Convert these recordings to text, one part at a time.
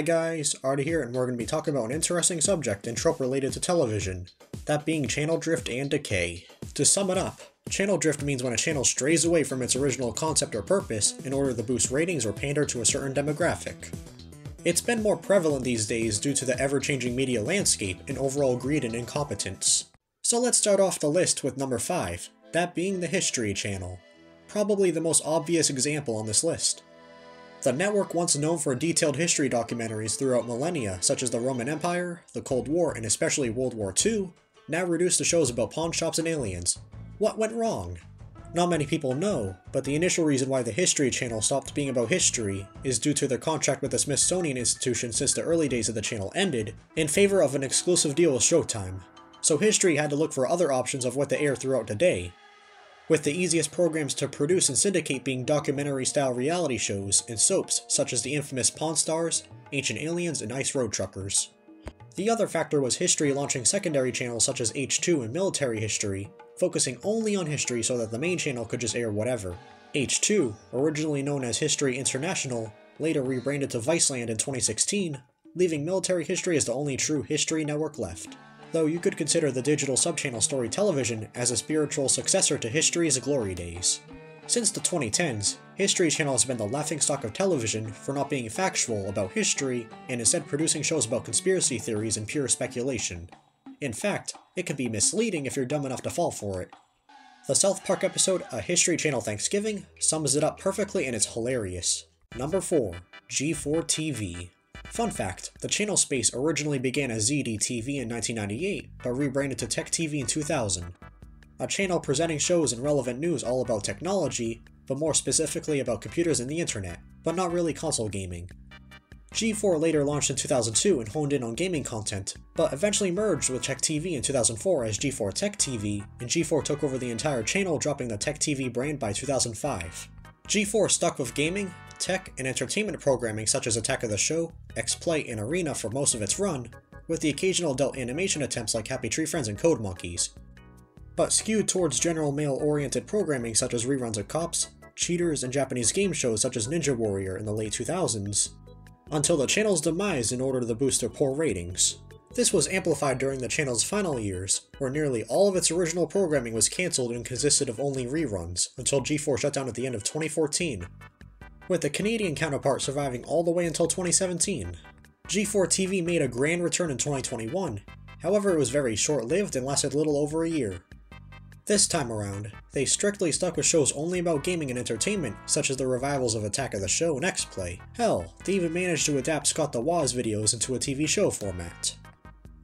Hi guys, Artie here, and we're going to be talking about an interesting subject and trope related to television, that being channel drift and decay. To sum it up, channel drift means when a channel strays away from its original concept or purpose in order to boost ratings or pander to a certain demographic. It's been more prevalent these days due to the ever-changing media landscape and overall greed and incompetence. So let's start off the list with number 5, that being the History Channel. Probably the most obvious example on this list. The network once known for detailed history documentaries throughout millennia such as the Roman Empire, the Cold War, and especially World War II, now reduced to shows about pawn shops and aliens. What went wrong? Not many people know, but the initial reason why the History Channel stopped being about history is due to their contract with the Smithsonian Institution since the early days of the channel ended, in favor of an exclusive deal with Showtime. So history had to look for other options of what to air throughout the day, with the easiest programs to produce and syndicate being documentary-style reality shows and soaps such as the infamous Pawn Stars, Ancient Aliens, and Ice Road Truckers. The other factor was history launching secondary channels such as H2 and Military History, focusing only on history so that the main channel could just air whatever. H2, originally known as History International, later rebranded to Viceland in 2016, leaving Military History as the only true history network left though you could consider the digital subchannel Story Television as a spiritual successor to History's glory days. Since the 2010s, History Channel has been the laughingstock of television for not being factual about history and instead producing shows about conspiracy theories and pure speculation. In fact, it can be misleading if you're dumb enough to fall for it. The South Park episode A History Channel Thanksgiving sums it up perfectly and it's hilarious. Number 4. G4 TV Fun fact, the channel space originally began as ZDTV in 1998, but rebranded to Tech TV in 2000. A channel presenting shows and relevant news all about technology, but more specifically about computers and the internet, but not really console gaming. G4 later launched in 2002 and honed in on gaming content, but eventually merged with Tech TV in 2004 as G4 Tech TV, and G4 took over the entire channel dropping the Tech TV brand by 2005. G4 stuck with gaming, tech, and entertainment programming such as Attack of the Show, X-Play, and Arena for most of its run, with the occasional adult animation attempts like Happy Tree Friends and Code Monkeys. But skewed towards general male-oriented programming such as reruns of Cops, Cheaters, and Japanese game shows such as Ninja Warrior in the late 2000s, until the channel's demise in order to boost their poor ratings. This was amplified during the channel's final years, where nearly all of its original programming was cancelled and consisted of only reruns, until G4 shut down at the end of 2014, with the Canadian counterpart surviving all the way until 2017. G4 TV made a grand return in 2021, however it was very short-lived and lasted little over a year. This time around, they strictly stuck with shows only about gaming and entertainment, such as the revivals of Attack of the Show and X-Play. Hell, they even managed to adapt Scott the Woz videos into a TV show format.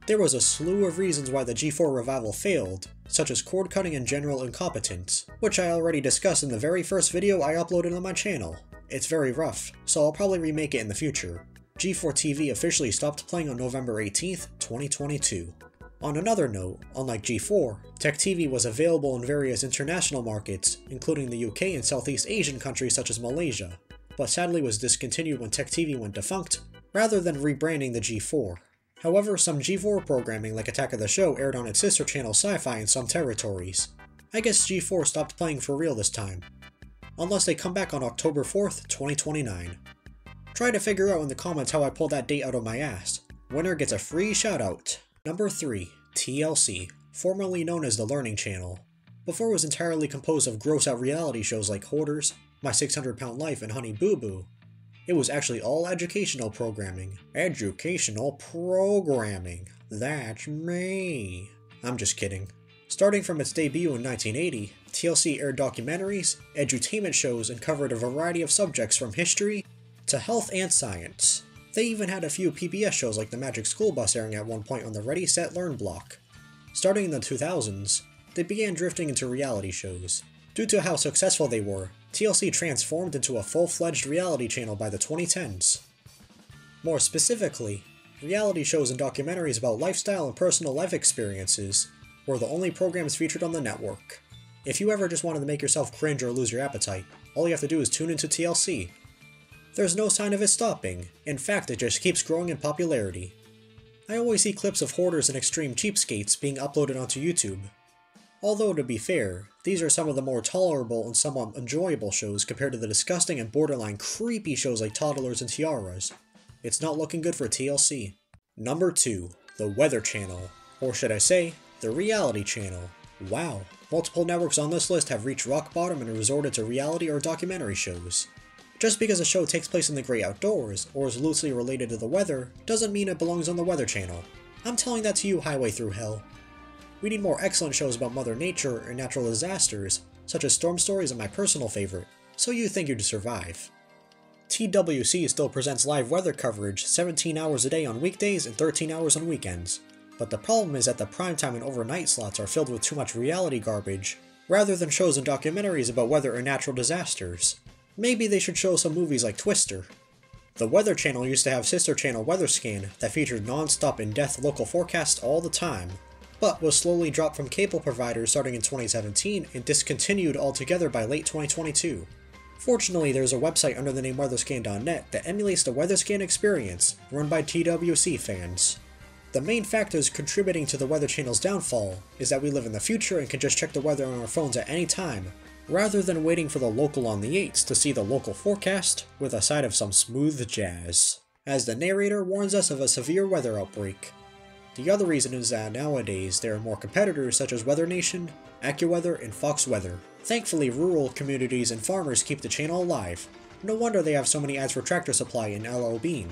There was a slew of reasons why the G4 revival failed, such as cord cutting and general incompetence, which I already discussed in the very first video I uploaded on my channel. It's very rough, so I'll probably remake it in the future. G4 TV officially stopped playing on November 18th, 2022. On another note, unlike G4, Tech TV was available in various international markets, including the UK and Southeast Asian countries such as Malaysia, but sadly was discontinued when Tech TV went defunct, rather than rebranding the G4. However, some G4 programming like Attack of the Show aired on its sister channel Sci-Fi in some territories. I guess G4 stopped playing for real this time, unless they come back on October 4th, 2029. Try to figure out in the comments how I pulled that date out of my ass. Winner gets a free shoutout. Number 3. TLC, formerly known as the Learning Channel. Before it was entirely composed of gross out reality shows like Hoarders, My 600 Pound Life, and Honey Boo Boo, it was actually all educational programming. Educational programming. That's me. I'm just kidding. Starting from its debut in 1980, TLC aired documentaries, edutainment shows, and covered a variety of subjects from history to health and science. They even had a few PBS shows like The Magic School Bus airing at one point on the Ready Set Learn block. Starting in the 2000s, they began drifting into reality shows. Due to how successful they were, TLC transformed into a full-fledged reality channel by the 2010s. More specifically, reality shows and documentaries about lifestyle and personal life experiences were the only programs featured on the network. If you ever just wanted to make yourself cringe or lose your appetite, all you have to do is tune into TLC. There's no sign of it stopping, in fact it just keeps growing in popularity. I always see clips of hoarders and extreme cheapskates being uploaded onto YouTube. Although to be fair, these are some of the more tolerable and somewhat enjoyable shows compared to the disgusting and borderline creepy shows like Toddlers and Tiaras. it's not looking good for TLC. Number 2. The Weather Channel. Or should I say, the Reality Channel. Wow, multiple networks on this list have reached rock bottom and resorted to reality or documentary shows. Just because a show takes place in the great outdoors, or is loosely related to the weather, doesn't mean it belongs on the Weather Channel. I'm telling that to you, Highway Through Hell. We need more excellent shows about Mother Nature and natural disasters, such as Storm Stories and my personal favorite, So You Think You'd Survive. TWC still presents live weather coverage 17 hours a day on weekdays and 13 hours on weekends, but the problem is that the primetime and overnight slots are filled with too much reality garbage, rather than shows and documentaries about weather or natural disasters. Maybe they should show some movies like Twister. The Weather Channel used to have sister channel WeatherScan that featured non-stop in-depth local forecasts all the time, but was slowly dropped from cable providers starting in 2017 and discontinued altogether by late 2022. Fortunately, there's a website under the name weatherscan.net that emulates the WeatherScan experience, run by TWC fans. The main factors contributing to the Weather Channel's downfall is that we live in the future and can just check the weather on our phones at any time, rather than waiting for the local on the 8s to see the local forecast with a side of some smooth jazz, as the narrator warns us of a severe weather outbreak. The other reason is that nowadays there are more competitors such as Weather Nation, AccuWeather, and Fox Weather. Thankfully, rural communities and farmers keep the channel alive. No wonder they have so many ads for Tractor Supply and LL Bean.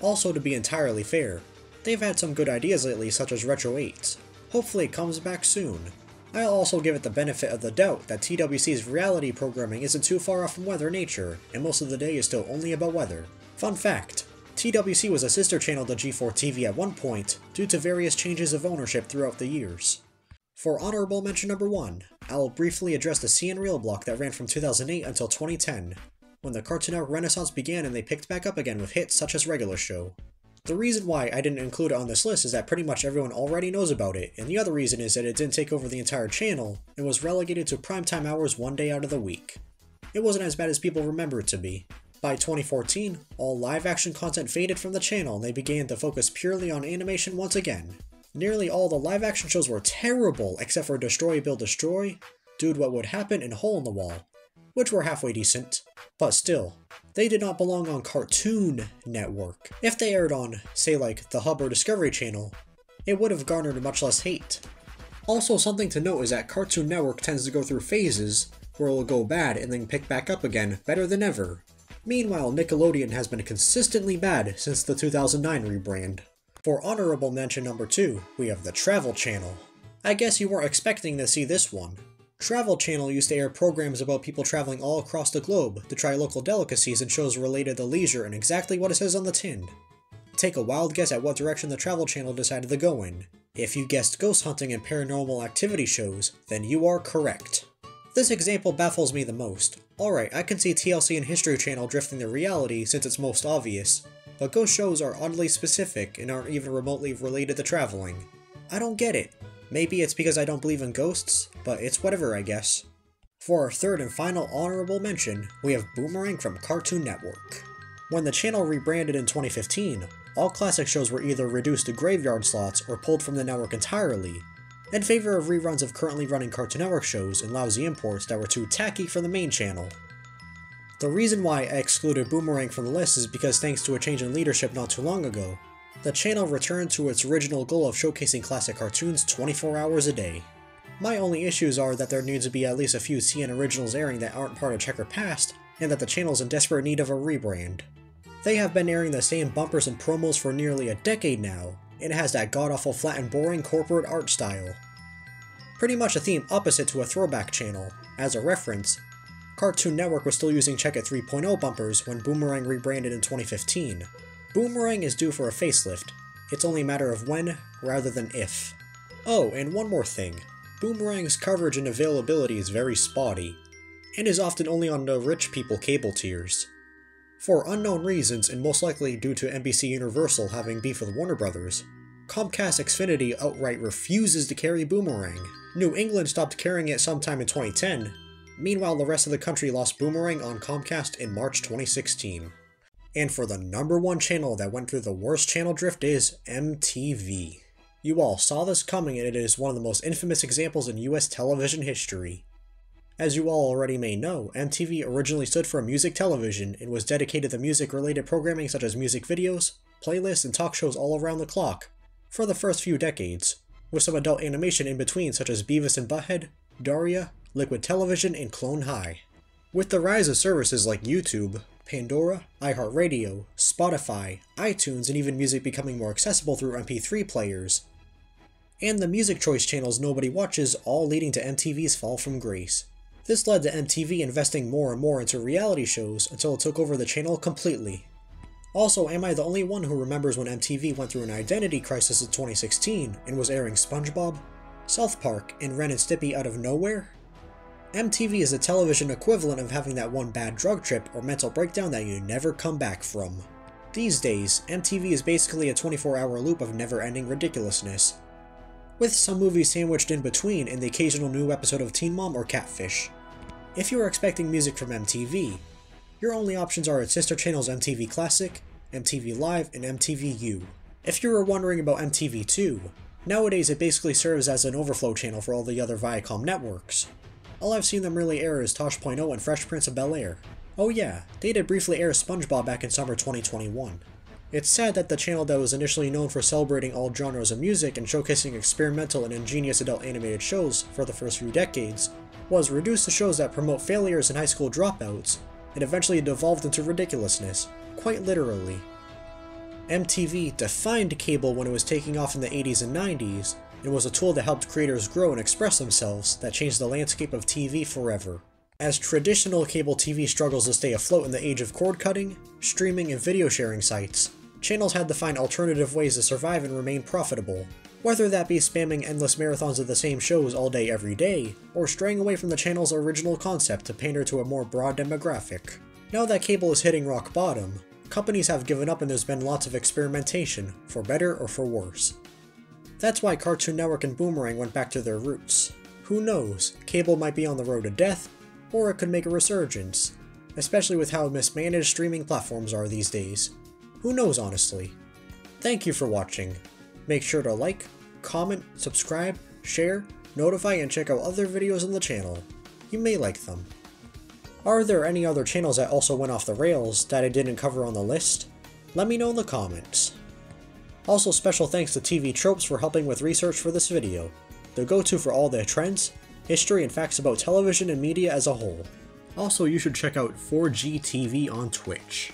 Also, to be entirely fair, they've had some good ideas lately such as Retro 8. Hopefully it comes back soon. I'll also give it the benefit of the doubt that TWC's reality programming isn't too far off from Weather Nation, and most of the day is still only about weather. Fun fact, TWC was a sister channel to G4 TV at one point, due to various changes of ownership throughout the years. For honorable mention number 1, I will briefly address the CN Real block that ran from 2008 until 2010, when the Cartoon Network renaissance began and they picked back up again with hits such as Regular Show. The reason why I didn't include it on this list is that pretty much everyone already knows about it, and the other reason is that it didn't take over the entire channel and was relegated to primetime hours one day out of the week. It wasn't as bad as people remember it to be. By 2014, all live action content faded from the channel and they began to focus purely on animation once again. Nearly all the live action shows were terrible except for Destroy Build Destroy, Dude What Would Happen, and Hole in the Wall, which were halfway decent. But still, they did not belong on Cartoon Network. If they aired on, say like the Hub or Discovery Channel, it would have garnered much less hate. Also, something to note is that Cartoon Network tends to go through phases where it will go bad and then pick back up again better than ever. Meanwhile, Nickelodeon has been consistently bad since the 2009 rebrand. For honorable mention number 2, we have the Travel Channel. I guess you weren't expecting to see this one. Travel Channel used to air programs about people traveling all across the globe to try local delicacies and shows related to leisure and exactly what it says on the tin. Take a wild guess at what direction the Travel Channel decided to go in. If you guessed ghost hunting and paranormal activity shows, then you are correct. This example baffles me the most. Alright, I can see TLC and History Channel drifting to reality since it's most obvious, but ghost shows are oddly specific and aren't even remotely related to traveling. I don't get it. Maybe it's because I don't believe in ghosts, but it's whatever I guess. For our third and final honorable mention, we have Boomerang from Cartoon Network. When the channel rebranded in 2015, all classic shows were either reduced to graveyard slots or pulled from the network entirely, in favor of reruns of currently running Cartoon Network shows and lousy imports that were too tacky for the main channel. The reason why I excluded Boomerang from the list is because thanks to a change in leadership not too long ago, the channel returned to its original goal of showcasing classic cartoons 24 hours a day. My only issues are that there needs to be at least a few CN originals airing that aren't part of Checkered Past, and that the channel is in desperate need of a rebrand. They have been airing the same bumpers and promos for nearly a decade now, and it has that god-awful flat and boring corporate art style. Pretty much a theme opposite to a throwback channel. As a reference, Cartoon Network was still using Check It 3.0 bumpers when Boomerang rebranded in 2015, Boomerang is due for a facelift. It's only a matter of when, rather than if. Oh, and one more thing. Boomerang's coverage and availability is very spotty, and is often only on the rich people cable tiers. For unknown reasons, and most likely due to NBC Universal having beef with Warner Brothers, Comcast Xfinity outright refuses to carry Boomerang. New England stopped carrying it sometime in 2010, meanwhile the rest of the country lost Boomerang on Comcast in March 2016. And for the number one channel that went through the worst channel drift is MTV. You all saw this coming and it is one of the most infamous examples in US television history. As you all already may know, MTV originally stood for music television and was dedicated to music related programming such as music videos, playlists, and talk shows all around the clock for the first few decades, with some adult animation in between such as Beavis and Butthead, Daria, Liquid Television, and Clone High. With the rise of services like YouTube, Pandora, iHeartRadio, Spotify, iTunes, and even music becoming more accessible through MP3 players, and the music choice channels nobody watches all leading to MTV's fall from grace. This led to MTV investing more and more into reality shows until it took over the channel completely. Also, am I the only one who remembers when MTV went through an identity crisis in 2016 and was airing SpongeBob, South Park, and Ren and Stimpy out of nowhere? MTV is the television equivalent of having that one bad drug trip or mental breakdown that you never come back from. These days, MTV is basically a 24 hour loop of never ending ridiculousness, with some movies sandwiched in between and the occasional new episode of Teen Mom or Catfish. If you are expecting music from MTV, your only options are its sister channels MTV Classic, MTV Live, and MTV U. If you were wondering about MTV2, nowadays it basically serves as an overflow channel for all the other Viacom networks. All I've seen them really air is Tosh.0 and Fresh Prince of Bel-Air. Oh yeah, they did briefly air SpongeBob back in summer 2021. It's sad that the channel that was initially known for celebrating all genres of music and showcasing experimental and ingenious adult animated shows for the first few decades was reduced to shows that promote failures and high school dropouts, and eventually devolved into ridiculousness, quite literally. MTV defined cable when it was taking off in the 80s and 90s, and was a tool that helped creators grow and express themselves that changed the landscape of TV forever. As traditional cable TV struggles to stay afloat in the age of cord cutting, streaming, and video sharing sites, channels had to find alternative ways to survive and remain profitable, whether that be spamming endless marathons of the same shows all day every day, or straying away from the channel's original concept to pander to a more broad demographic. Now that cable is hitting rock bottom, companies have given up and there's been lots of experimentation, for better or for worse. That's why Cartoon Network and Boomerang went back to their roots. Who knows, cable might be on the road to death, or it could make a resurgence, especially with how mismanaged streaming platforms are these days. Who knows honestly. Thank you for watching. Make sure to like, comment, subscribe, share, notify, and check out other videos on the channel. You may like them. Are there any other channels that also went off the rails that I didn't cover on the list? Let me know in the comments. Also special thanks to TV Tropes for helping with research for this video, the go-to for all the trends, history, and facts about television and media as a whole. Also, you should check out 4G TV on Twitch.